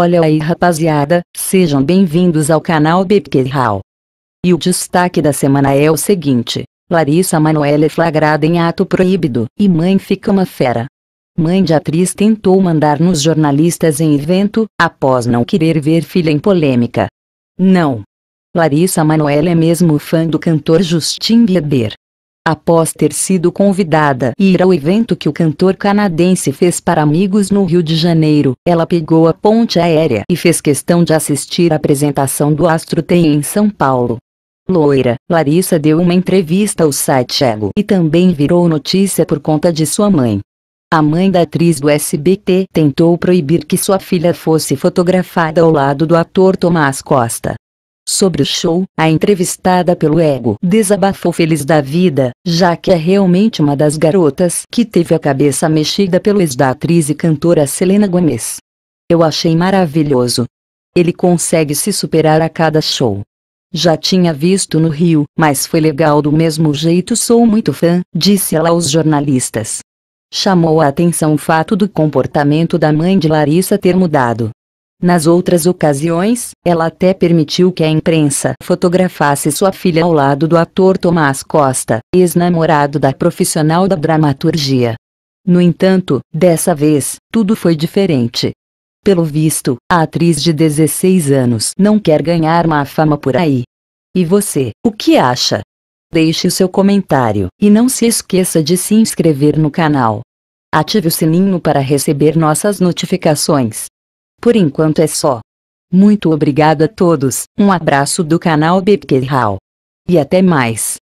Olha aí rapaziada, sejam bem-vindos ao canal Bebkerhal. E o destaque da semana é o seguinte, Larissa Manoela é flagrada em ato proibido, e mãe fica uma fera. Mãe de atriz tentou mandar nos jornalistas em evento, após não querer ver filha em polêmica. Não. Larissa Manoela é mesmo fã do cantor Justin Bieber. Após ter sido convidada a ir ao evento que o cantor canadense fez para amigos no Rio de Janeiro, ela pegou a ponte aérea e fez questão de assistir à apresentação do Astro Tem em São Paulo. Loira, Larissa deu uma entrevista ao site Ego e também virou notícia por conta de sua mãe. A mãe da atriz do SBT tentou proibir que sua filha fosse fotografada ao lado do ator Tomás Costa. Sobre o show, a entrevistada pelo Ego desabafou feliz da vida, já que é realmente uma das garotas que teve a cabeça mexida pelo ex da atriz e cantora Selena Gomez. Eu achei maravilhoso. Ele consegue se superar a cada show. Já tinha visto no Rio, mas foi legal do mesmo jeito. Sou muito fã, disse ela aos jornalistas. Chamou a atenção o fato do comportamento da mãe de Larissa ter mudado. Nas outras ocasiões, ela até permitiu que a imprensa fotografasse sua filha ao lado do ator Tomás Costa, ex-namorado da profissional da dramaturgia. No entanto, dessa vez, tudo foi diferente. Pelo visto, a atriz de 16 anos não quer ganhar má fama por aí. E você, o que acha? Deixe o seu comentário, e não se esqueça de se inscrever no canal. Ative o sininho para receber nossas notificações. Por enquanto é só. Muito obrigado a todos, um abraço do canal Bebkerhal. E até mais.